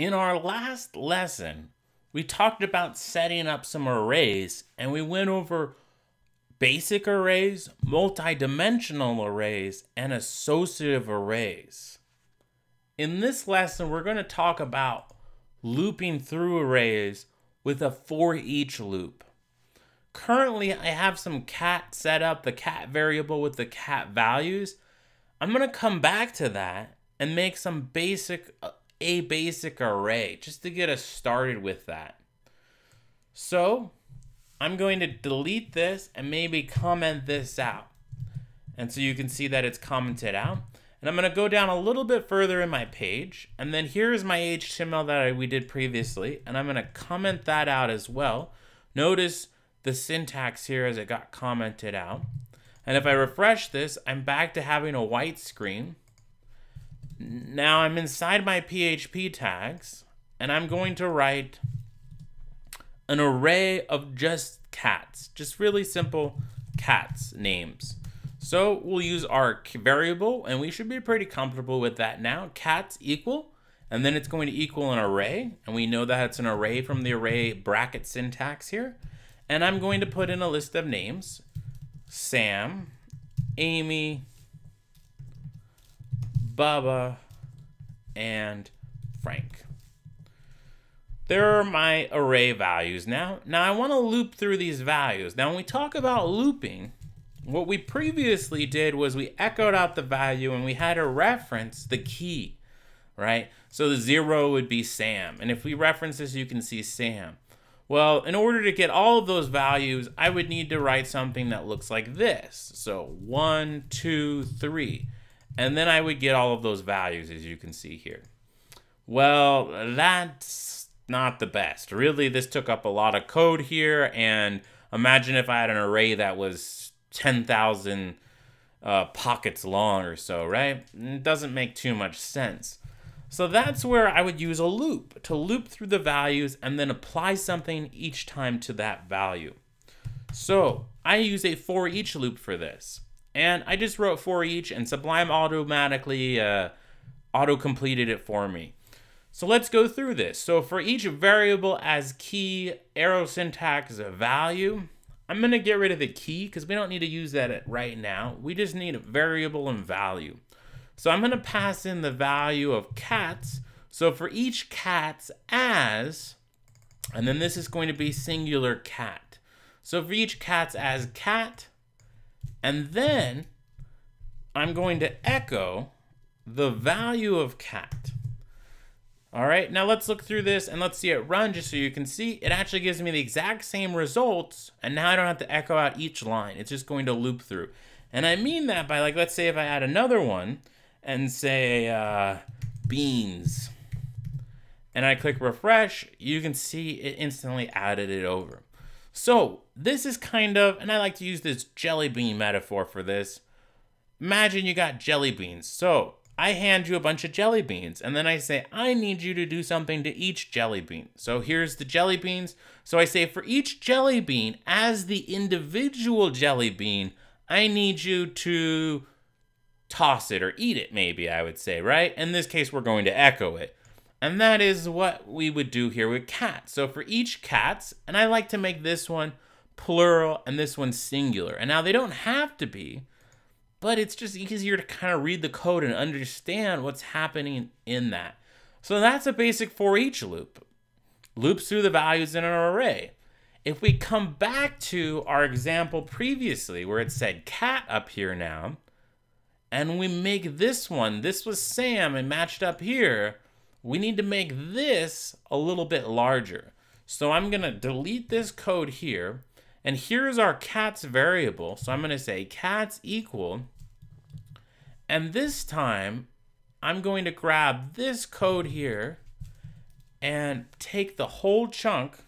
In our last lesson, we talked about setting up some arrays and we went over basic arrays, multidimensional arrays, and associative arrays. In this lesson, we're going to talk about looping through arrays with a for each loop. Currently, I have some cat set up, the cat variable with the cat values. I'm going to come back to that and make some basic uh, a basic array just to get us started with that. So I'm going to delete this and maybe comment this out. And so you can see that it's commented out. And I'm going to go down a little bit further in my page. And then here's my HTML that I, we did previously. And I'm going to comment that out as well. Notice the syntax here as it got commented out. And if I refresh this, I'm back to having a white screen. Now I'm inside my PHP tags, and I'm going to write an array of just cats, just really simple cats names. So we'll use our variable, and we should be pretty comfortable with that now. Cats equal, and then it's going to equal an array, and we know that it's an array from the array bracket syntax here. And I'm going to put in a list of names. Sam, Amy, Bubba, and Frank. There are my array values now. Now I want to loop through these values. Now when we talk about looping, what we previously did was we echoed out the value and we had to reference the key, right? So the zero would be Sam. And if we reference this, you can see Sam. Well, in order to get all of those values, I would need to write something that looks like this. So one, two, three. And then I would get all of those values as you can see here. Well, that's not the best. Really, this took up a lot of code here. And imagine if I had an array that was 10,000 uh, pockets long or so, right? It doesn't make too much sense. So that's where I would use a loop to loop through the values and then apply something each time to that value. So I use a for each loop for this. And I just wrote for each and Sublime automatically uh, auto-completed it for me. So let's go through this. So for each variable as key arrow syntax value, I'm going to get rid of the key because we don't need to use that right now. We just need a variable and value. So I'm going to pass in the value of cats. So for each cats as, and then this is going to be singular cat. So for each cats as cat, and then I'm going to echo the value of cat. All right, now let's look through this and let's see it run just so you can see. It actually gives me the exact same results, and now I don't have to echo out each line. It's just going to loop through. And I mean that by like, let's say if I add another one and say uh, beans, and I click refresh, you can see it instantly added it over. So this is kind of, and I like to use this jelly bean metaphor for this. Imagine you got jelly beans. So I hand you a bunch of jelly beans, and then I say, I need you to do something to each jelly bean. So here's the jelly beans. So I say, for each jelly bean, as the individual jelly bean, I need you to toss it or eat it, maybe I would say, right? In this case, we're going to echo it. And that is what we would do here with cats. So for each cats, and I like to make this one plural and this one singular. And now they don't have to be, but it's just easier to kind of read the code and understand what's happening in that. So that's a basic for each loop. Loops through the values in an array. If we come back to our example previously where it said cat up here now, and we make this one, this was Sam and matched up here, we need to make this a little bit larger. So I'm going to delete this code here. And here's our cats variable. So I'm going to say cats equal. And this time, I'm going to grab this code here and take the whole chunk,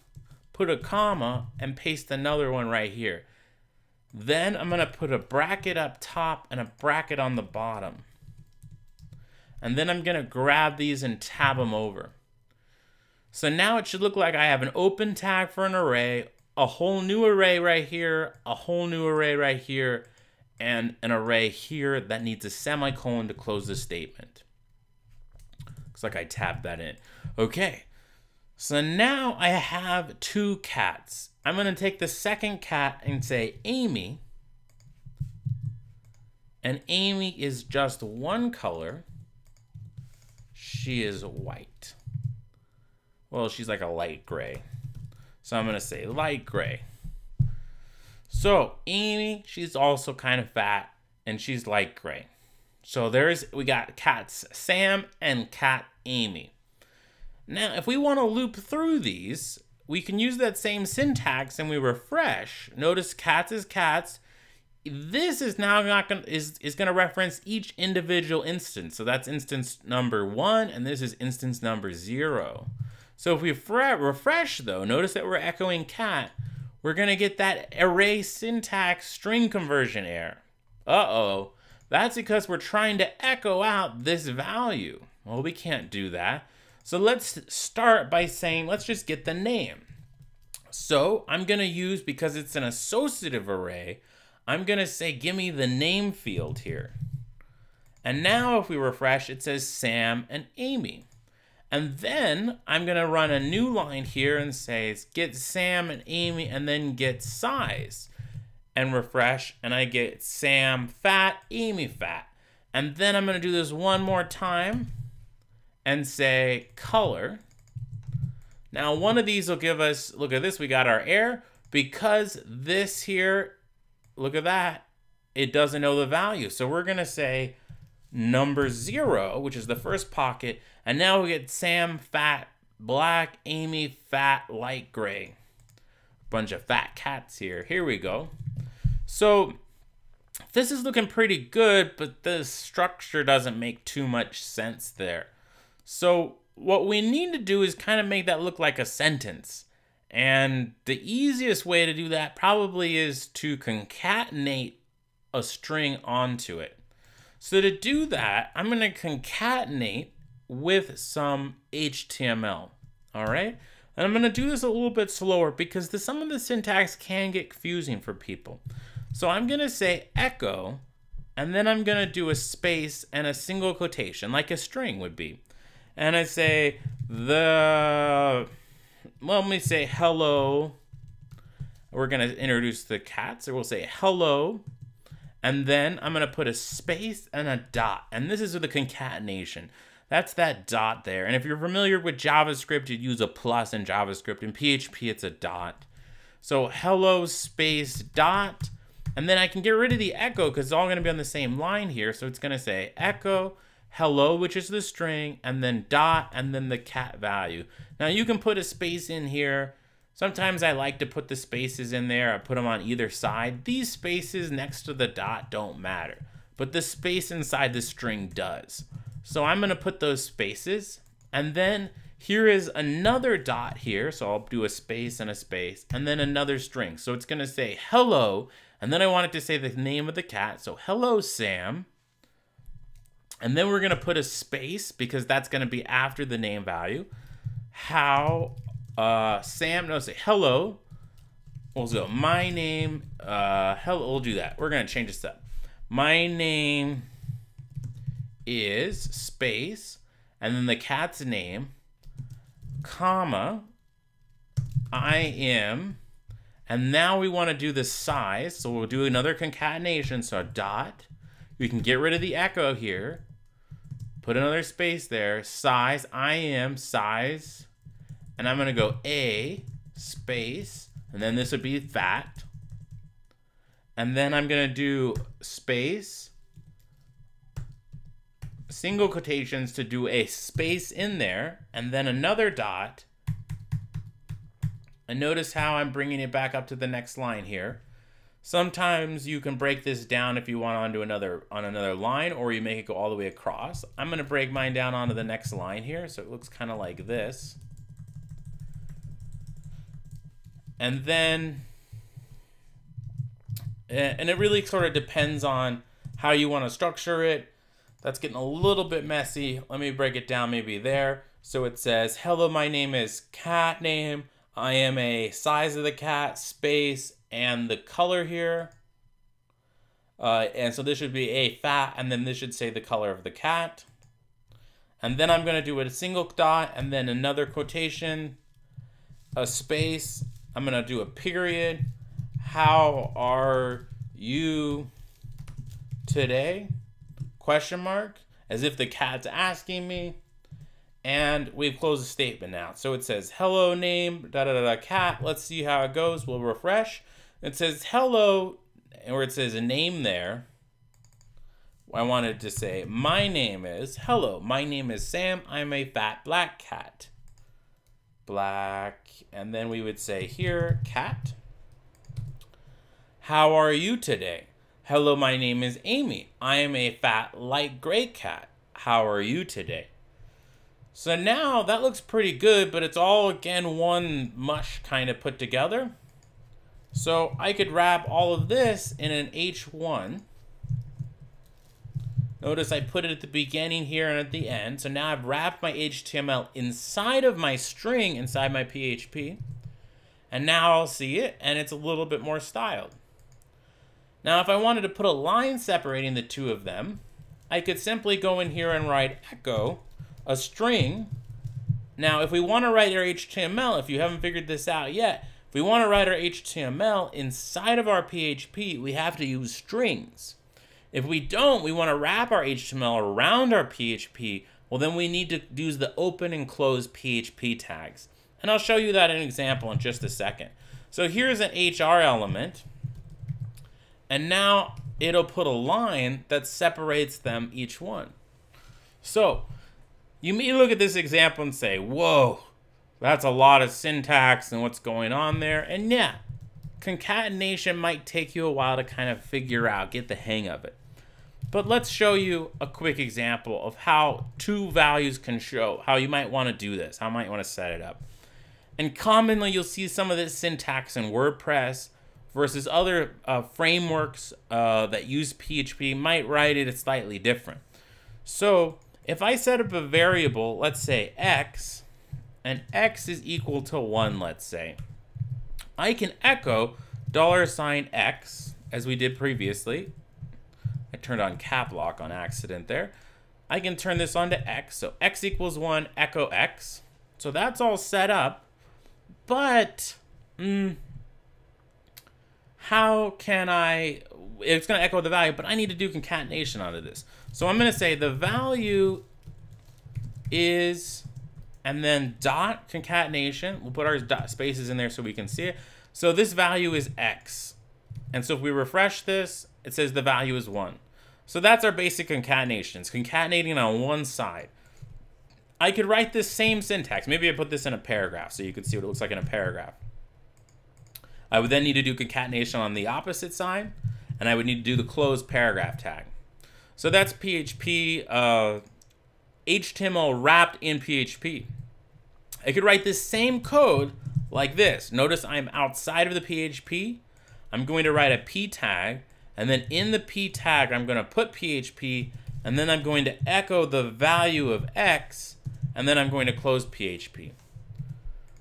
put a comma, and paste another one right here. Then I'm going to put a bracket up top and a bracket on the bottom. And then I'm going to grab these and tab them over. So now it should look like I have an open tag for an array, a whole new array right here, a whole new array right here, and an array here that needs a semicolon to close the statement. Looks like I tabbed that in. Okay. So now I have two cats. I'm going to take the second cat and say Amy. And Amy is just one color. She is white. Well, she's like a light gray. So I'm going to say light gray. So Amy, she's also kind of fat and she's light gray. So there's, we got cats Sam and cat Amy. Now, if we want to loop through these, we can use that same syntax and we refresh. Notice cats is cats. This is now not going is is going to reference each individual instance. So that's instance number 1 and this is instance number 0. So if we refresh though, notice that we're echoing cat, we're going to get that array syntax string conversion error. Uh-oh. That's because we're trying to echo out this value. Well, we can't do that. So let's start by saying, let's just get the name. So I'm going to use, because it's an associative array, I'm going to say, give me the name field here. And now if we refresh, it says Sam and Amy. And then I'm going to run a new line here and say, get Sam and Amy and then get size. And refresh, and I get Sam fat, Amy fat. And then I'm going to do this one more time and say color. Now, one of these will give us, look at this, we got our air. Because this here, look at that, it doesn't know the value. So we're going to say number zero, which is the first pocket. And now we get Sam fat black, Amy fat light gray. Bunch of fat cats here. Here we go. So this is looking pretty good, but the structure doesn't make too much sense there. So what we need to do is kind of make that look like a sentence. And the easiest way to do that probably is to concatenate a string onto it. So to do that, I'm going to concatenate with some HTML. All right. And I'm going to do this a little bit slower because the, some of the syntax can get confusing for people. So I'm going to say echo, and then I'm going to do a space and a single quotation, like a string would be and I say the well, let me say hello. We're gonna introduce the cat, so we'll say hello, and then I'm gonna put a space and a dot, and this is the concatenation. That's that dot there. And if you're familiar with JavaScript, you'd use a plus in JavaScript. In PHP, it's a dot. So hello space dot, and then I can get rid of the echo because it's all gonna be on the same line here. So it's gonna say echo hello, which is the string, and then dot, and then the cat value. Now you can put a space in here. Sometimes I like to put the spaces in there. I put them on either side. These spaces next to the dot don't matter, but the space inside the string does. So I'm gonna put those spaces, and then here is another dot here. So I'll do a space and a space, and then another string. So it's gonna say hello, and then I want it to say the name of the cat. So hello, Sam. And then we're going to put a space because that's going to be after the name value. How uh, Sam, no, say hello. We'll go, my name, uh, hello, we'll do that. We're going to change this up. My name is space, and then the cat's name, comma, I am, and now we want to do the size, so we'll do another concatenation, so dot. We can get rid of the echo here, put another space there, size, I am size, and I'm gonna go A space, and then this would be fat. And then I'm gonna do space, single quotations to do a space in there, and then another dot. And notice how I'm bringing it back up to the next line here. Sometimes you can break this down if you want onto another on another line or you make it go all the way across. I'm going to break mine down onto the next line here so it looks kind of like this. And then and it really sort of depends on how you want to structure it. That's getting a little bit messy. Let me break it down maybe there. So it says, hello, my name is cat name. I am a size of the cat, space, and the color here. Uh, and so this should be a fat, and then this should say the color of the cat. And then I'm going to do a single dot and then another quotation, a space. I'm going to do a period. How are you today? Question mark. As if the cat's asking me. And we've closed the statement now. So it says hello name, da da da da cat. Let's see how it goes. We'll refresh. It says hello, or it says a name there. I wanted to say, my name is, hello, my name is Sam. I'm a fat black cat. Black, and then we would say here, cat. How are you today? Hello, my name is Amy. I am a fat light gray cat. How are you today? So now that looks pretty good, but it's all again one mush kind of put together. So I could wrap all of this in an H1 Notice I put it at the beginning here and at the end. So now I've wrapped my HTML inside of my string, inside my PHP. And now I'll see it, and it's a little bit more styled. Now, if I wanted to put a line separating the two of them, I could simply go in here and write echo, a string. Now, if we want to write our HTML, if you haven't figured this out yet, if we want to write our HTML inside of our PHP, we have to use strings. If we don't, we want to wrap our HTML around our PHP, well then we need to use the open and close PHP tags. And I'll show you that in an example in just a second. So here's an HR element. And now it'll put a line that separates them each one. So you may look at this example and say, whoa, that's a lot of syntax and what's going on there. And yeah, concatenation might take you a while to kind of figure out, get the hang of it. But let's show you a quick example of how two values can show, how you might want to do this, how you might want to set it up. And commonly you'll see some of this syntax in WordPress versus other uh, frameworks uh, that use PHP might write it slightly different. So if I set up a variable, let's say x, and x is equal to 1, let's say, I can echo dollar sign $x, as we did previously, I turned on cap lock on accident there. I can turn this on to x. So x equals 1, echo x. So that's all set up. But mm, how can I... It's going to echo the value, but I need to do concatenation out of this. So I'm going to say the value is... And then dot concatenation. We'll put our dot spaces in there so we can see it. So this value is x. And so if we refresh this, it says the value is 1. So that's our basic concatenations, concatenating on one side. I could write this same syntax. Maybe I put this in a paragraph so you could see what it looks like in a paragraph. I would then need to do concatenation on the opposite side, and I would need to do the close paragraph tag. So that's PHP, uh, HTML wrapped in PHP. I could write this same code like this. Notice I'm outside of the PHP. I'm going to write a p tag, and then in the p tag, I'm going to put PHP, and then I'm going to echo the value of x, and then I'm going to close PHP.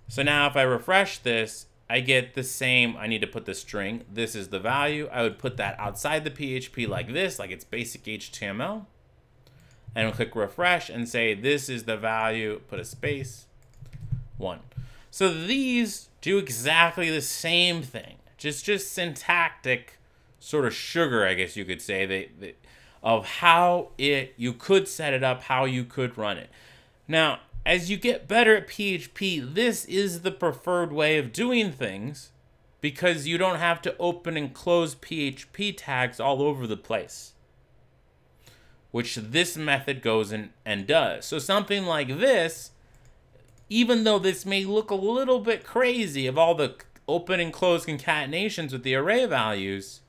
So now if I refresh this, I get the same, I need to put the string, this is the value. I would put that outside the PHP like this, like it's basic HTML. And click refresh and say, this is the value, put a space, one. So these do exactly the same thing, just, just syntactic sort of sugar, I guess you could say, they, they, of how it you could set it up, how you could run it. Now, as you get better at PHP, this is the preferred way of doing things because you don't have to open and close PHP tags all over the place, which this method goes in and does. So something like this, even though this may look a little bit crazy of all the open and close concatenations with the array values,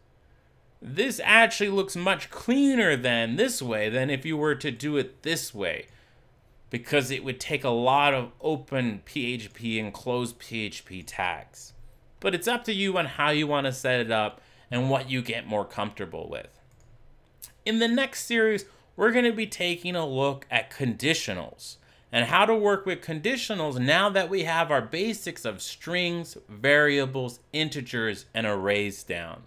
this actually looks much cleaner than this way than if you were to do it this way because it would take a lot of open PHP and closed PHP tags. But it's up to you on how you want to set it up and what you get more comfortable with. In the next series, we're going to be taking a look at conditionals and how to work with conditionals now that we have our basics of strings, variables, integers, and arrays down.